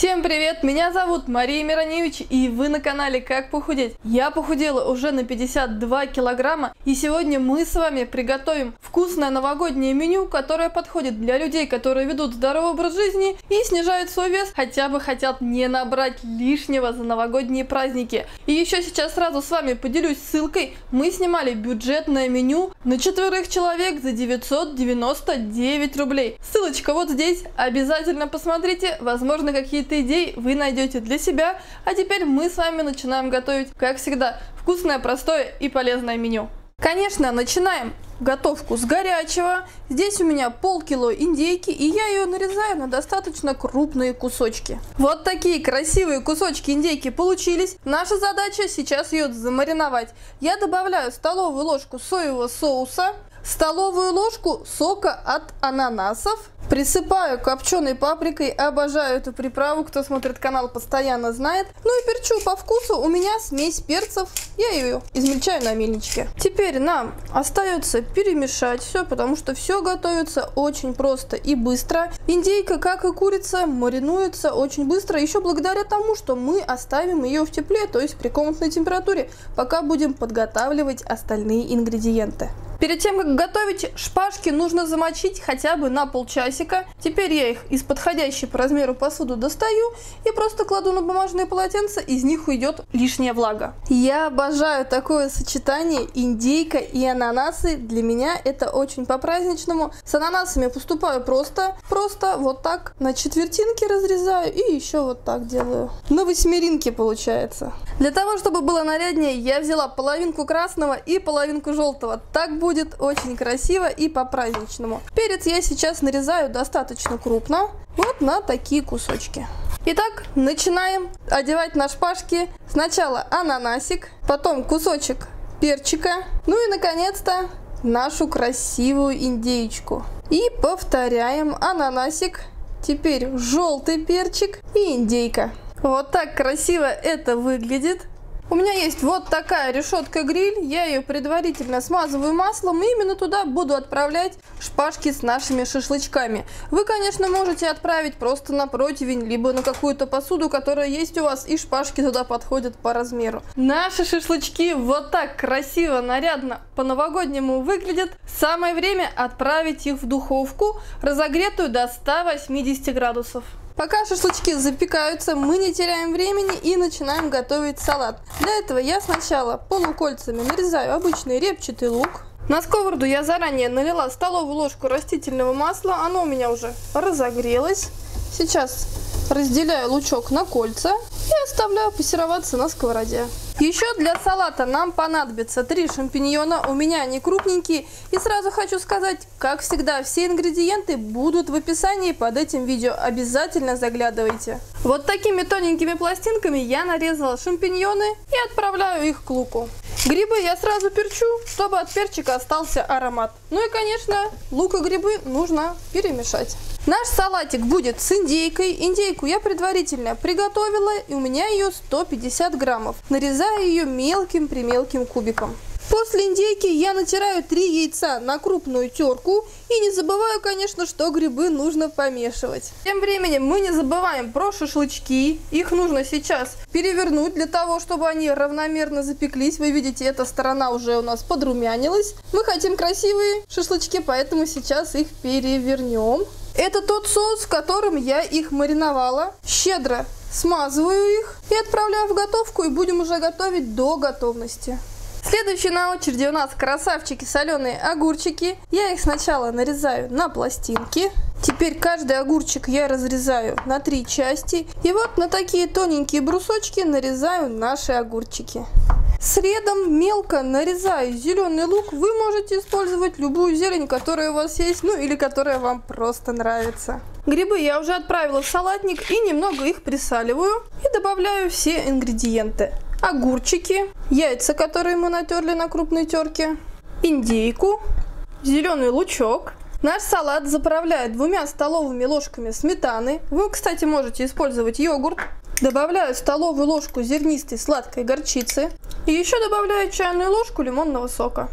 Всем привет, меня зовут Мария Мироневич и вы на канале Как похудеть. Я похудела уже на 52 килограмма и сегодня мы с вами приготовим вкусное новогоднее меню, которое подходит для людей, которые ведут здоровый образ жизни и снижают свой вес, хотя бы хотят не набрать лишнего за новогодние праздники. И еще сейчас сразу с вами поделюсь ссылкой. Мы снимали бюджетное меню на четверых человек за 999 рублей. Ссылочка вот здесь, обязательно посмотрите, возможно какие какие-то идеи вы найдете для себя. А теперь мы с вами начинаем готовить, как всегда, вкусное, простое и полезное меню. Конечно, начинаем готовку с горячего. Здесь у меня полкило индейки, и я ее нарезаю на достаточно крупные кусочки. Вот такие красивые кусочки индейки получились. Наша задача сейчас ее замариновать. Я добавляю столовую ложку соевого соуса, столовую ложку сока от ананасов, Присыпаю копченой паприкой, обожаю эту приправу, кто смотрит канал постоянно знает. Ну и перчу по вкусу, у меня смесь перцев, я ее измельчаю на мельничке. Теперь нам остается перемешать все, потому что все готовится очень просто и быстро. Индейка, как и курица, маринуется очень быстро, еще благодаря тому, что мы оставим ее в тепле, то есть при комнатной температуре, пока будем подготавливать остальные ингредиенты. Перед тем, как готовить шпажки, нужно замочить хотя бы на полчасика. Теперь я их из подходящей по размеру посуды достаю и просто кладу на бумажные полотенца, из них уйдет лишняя влага. Я обожаю такое сочетание индейка и ананасы. Для меня это очень по-праздничному. С ананасами поступаю просто, просто вот так на четвертинки разрезаю и еще вот так делаю. На восьмеринке получается. Для того, чтобы было наряднее, я взяла половинку красного и половинку желтого. Так будет будет очень красиво и по-праздничному. Перец я сейчас нарезаю достаточно крупно, вот на такие кусочки. Итак, начинаем одевать на шпажки. Сначала ананасик, потом кусочек перчика, ну и наконец-то нашу красивую индейку. И повторяем ананасик, теперь желтый перчик и индейка. Вот так красиво это выглядит. У меня есть вот такая решетка-гриль, я ее предварительно смазываю маслом и именно туда буду отправлять шпажки с нашими шашлычками. Вы, конечно, можете отправить просто на противень, либо на какую-то посуду, которая есть у вас, и шпажки туда подходят по размеру. Наши шашлычки вот так красиво, нарядно, по-новогоднему выглядят. Самое время отправить их в духовку, разогретую до 180 градусов. Пока шашлычки запекаются, мы не теряем времени и начинаем готовить салат. Для этого я сначала полукольцами нарезаю обычный репчатый лук. На сковороду я заранее налила столовую ложку растительного масла, оно у меня уже разогрелось. Сейчас разделяю лучок на кольца и оставляю пассероваться на сковороде. Еще для салата нам понадобится 3 шампиньона, у меня они крупненькие. И сразу хочу сказать, как всегда, все ингредиенты будут в описании под этим видео, обязательно заглядывайте. Вот такими тоненькими пластинками я нарезала шампиньоны и отправляю их к луку. Грибы я сразу перчу, чтобы от перчика остался аромат. Ну и, конечно, лук и грибы нужно перемешать. Наш салатик будет с индейкой. Индейку я предварительно приготовила, и у меня ее 150 граммов. Нарезаю ее мелким-примелким кубиком. После индейки я натираю 3 яйца на крупную терку и не забываю, конечно, что грибы нужно помешивать. Тем временем мы не забываем про шашлычки. Их нужно сейчас перевернуть для того, чтобы они равномерно запеклись. Вы видите, эта сторона уже у нас подрумянилась. Мы хотим красивые шашлычки, поэтому сейчас их перевернем. Это тот соус, которым я их мариновала. Щедро смазываю их и отправляю в готовку и будем уже готовить до готовности. Следующие на очереди у нас красавчики соленые огурчики. Я их сначала нарезаю на пластинки. Теперь каждый огурчик я разрезаю на три части. И вот на такие тоненькие брусочки нарезаю наши огурчики. Средом мелко нарезаю зеленый лук. Вы можете использовать любую зелень, которая у вас есть, ну или которая вам просто нравится. Грибы я уже отправила в салатник и немного их присаливаю и добавляю все ингредиенты огурчики, яйца, которые мы натерли на крупной терке, индейку, зеленый лучок. Наш салат заправляю двумя столовыми ложками сметаны. Вы, кстати, можете использовать йогурт. Добавляю столовую ложку зернистой сладкой горчицы. И еще добавляю чайную ложку лимонного сока.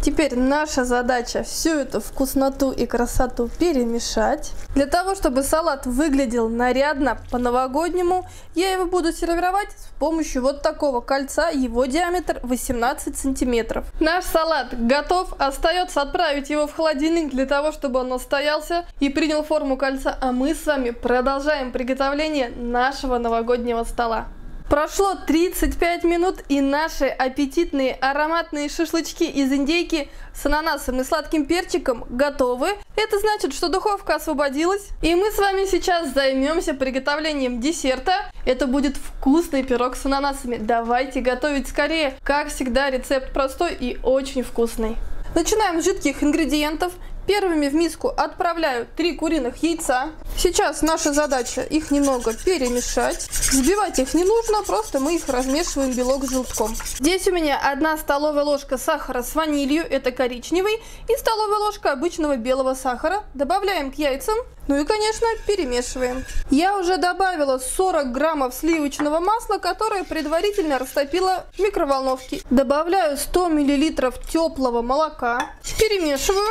Теперь наша задача всю эту вкусноту и красоту перемешать. Для того, чтобы салат выглядел нарядно по-новогоднему, я его буду сервировать с помощью вот такого кольца, его диаметр 18 сантиметров. Наш салат готов, остается отправить его в холодильник для того, чтобы он настоялся и принял форму кольца, а мы с вами продолжаем приготовление нашего новогоднего стола. Прошло 35 минут и наши аппетитные ароматные шашлычки из индейки с ананасом и сладким перчиком готовы. Это значит, что духовка освободилась. И мы с вами сейчас займемся приготовлением десерта. Это будет вкусный пирог с ананасами. Давайте готовить скорее. Как всегда, рецепт простой и очень вкусный. Начинаем с жидких ингредиентов. Первыми в миску отправляю 3 куриных яйца. Сейчас наша задача их немного перемешать. Взбивать их не нужно, просто мы их размешиваем белок с желтком. Здесь у меня 1 столовая ложка сахара с ванилью, это коричневый, и столовая ложка обычного белого сахара. Добавляем к яйцам, ну и, конечно, перемешиваем. Я уже добавила 40 граммов сливочного масла, которое предварительно растопила в микроволновке. Добавляю 100 миллилитров теплого молока. Перемешиваю.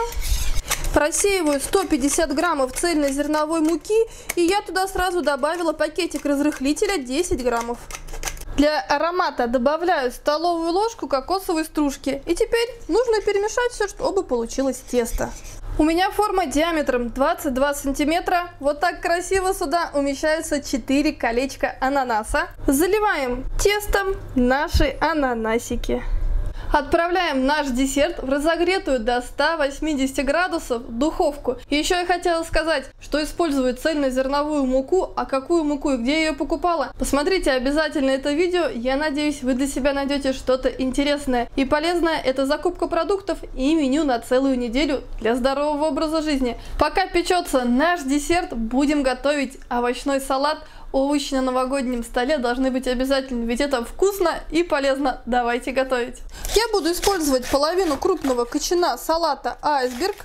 Просеиваю 150 граммов цельнозерновой муки, и я туда сразу добавила пакетик разрыхлителя 10 граммов. Для аромата добавляю столовую ложку кокосовой стружки. И теперь нужно перемешать все, чтобы получилось тесто. У меня форма диаметром 22 сантиметра. Вот так красиво сюда умещаются 4 колечка ананаса. Заливаем тестом наши ананасики. Отправляем наш десерт в разогретую до 180 градусов духовку. Еще я хотела сказать, что использую цельнозерновую муку, а какую муку и где я ее покупала. Посмотрите обязательно это видео, я надеюсь вы для себя найдете что-то интересное и полезное. Это закупка продуктов и меню на целую неделю для здорового образа жизни. Пока печется наш десерт, будем готовить овощной салат – овощи на новогоднем столе должны быть обязательны, ведь это вкусно и полезно. Давайте готовить. Я буду использовать половину крупного кочана салата айсберг.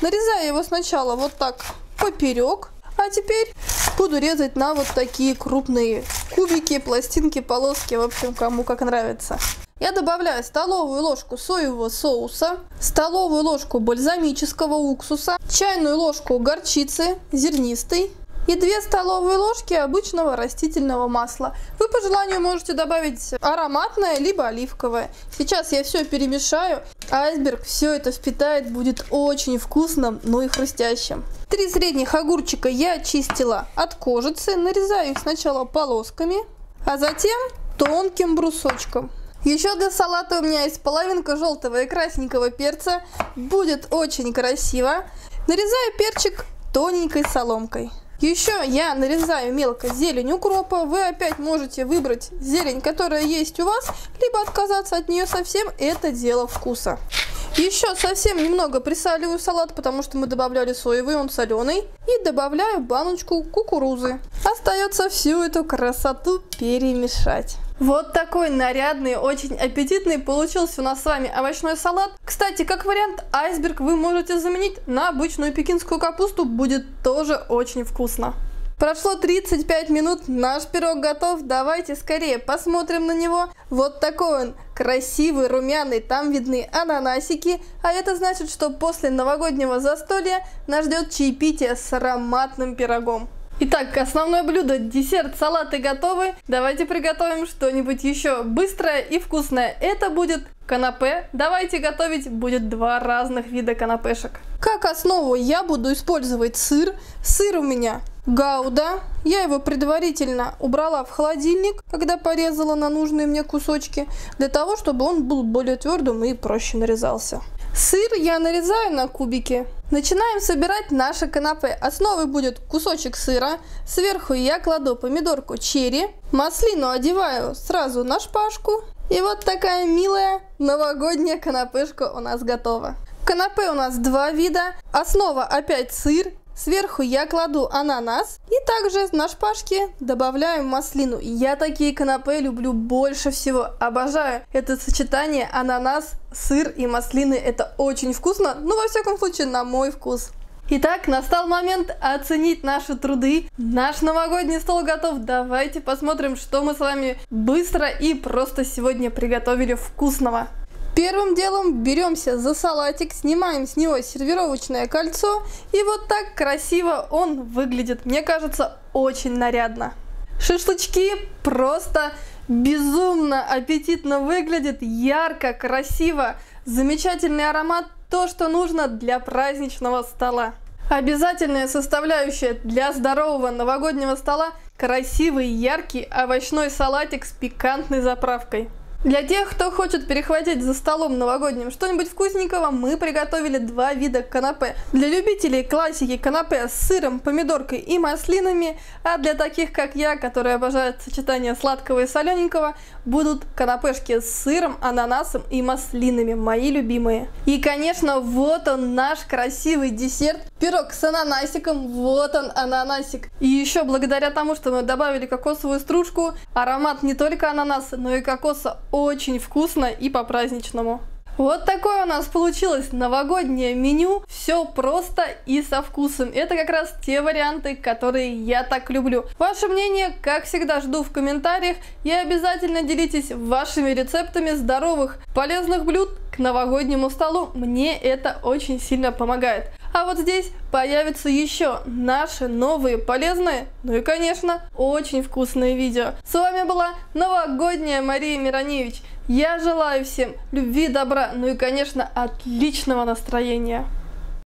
Нарезаю его сначала вот так поперек, а теперь буду резать на вот такие крупные кубики, пластинки, полоски, в общем, кому как нравится. Я добавляю столовую ложку соевого соуса, столовую ложку бальзамического уксуса, чайную ложку горчицы зернистой, и 2 столовые ложки обычного растительного масла. Вы по желанию можете добавить ароматное, либо оливковое. Сейчас я все перемешаю. Айсберг все это впитает, будет очень вкусным, ну и хрустящим. Три средних огурчика я очистила от кожицы, нарезаю их сначала полосками, а затем тонким брусочком. Еще для салата у меня есть половинка желтого и красненького перца. Будет очень красиво. Нарезаю перчик тоненькой соломкой. Еще я нарезаю мелко зелень укропа. Вы опять можете выбрать зелень, которая есть у вас, либо отказаться от нее совсем. Это дело вкуса. Еще совсем немного присаливаю салат, потому что мы добавляли соевый, он соленый. И добавляю баночку кукурузы. Остается всю эту красоту перемешать. Вот такой нарядный, очень аппетитный получился у нас с вами овощной салат. Кстати, как вариант, айсберг вы можете заменить на обычную пекинскую капусту, будет тоже очень вкусно. Прошло 35 минут, наш пирог готов, давайте скорее посмотрим на него. Вот такой он, красивый, румяный, там видны ананасики, а это значит, что после новогоднего застолья нас ждет чаепитие с ароматным пирогом. Итак, основное блюдо, десерт, салаты готовы. Давайте приготовим что-нибудь еще быстрое и вкусное. Это будет канапе. Давайте готовить, будет два разных вида канапешек. Как основу я буду использовать сыр. Сыр у меня гауда. Я его предварительно убрала в холодильник, когда порезала на нужные мне кусочки, для того, чтобы он был более твердым и проще нарезался. Сыр я нарезаю на кубики. Начинаем собирать наше канапе. Основой будет кусочек сыра. Сверху я кладу помидорку черри. Маслину одеваю сразу на шпажку. И вот такая милая новогодняя канапешка у нас готова. Канапе у нас два вида. Основа опять сыр Сверху я кладу ананас и также на шпажке добавляю маслину. Я такие канапе люблю больше всего. Обожаю это сочетание ананас, сыр и маслины. Это очень вкусно, ну во всяком случае на мой вкус. Итак, настал момент оценить наши труды. Наш новогодний стол готов. Давайте посмотрим, что мы с вами быстро и просто сегодня приготовили вкусного. Первым делом беремся за салатик, снимаем с него сервировочное кольцо, и вот так красиво он выглядит. Мне кажется, очень нарядно. Шашлычки просто безумно аппетитно выглядят, ярко, красиво, замечательный аромат, то, что нужно для праздничного стола. Обязательная составляющая для здорового новогоднего стола – красивый яркий овощной салатик с пикантной заправкой. Для тех, кто хочет перехватить за столом новогодним что-нибудь вкусненького, мы приготовили два вида канапе. Для любителей классики канапе с сыром, помидоркой и маслинами, а для таких, как я, которые обожают сочетание сладкого и солененького, будут канапешки с сыром, ананасом и маслинами, мои любимые. И, конечно, вот он наш красивый десерт, пирог с ананасиком, вот он ананасик. И еще благодаря тому, что мы добавили кокосовую стружку, аромат не только ананаса, но и кокоса очень вкусно и по-праздничному. Вот такое у нас получилось новогоднее меню. Все просто и со вкусом. Это как раз те варианты, которые я так люблю. Ваше мнение, как всегда, жду в комментариях. И обязательно делитесь вашими рецептами здоровых, полезных блюд к новогоднему столу. Мне это очень сильно помогает. А вот здесь появятся еще наши новые полезные, ну и, конечно, очень вкусные видео. С вами была новогодняя Мария Мироневич. Я желаю всем любви, добра, ну и, конечно, отличного настроения.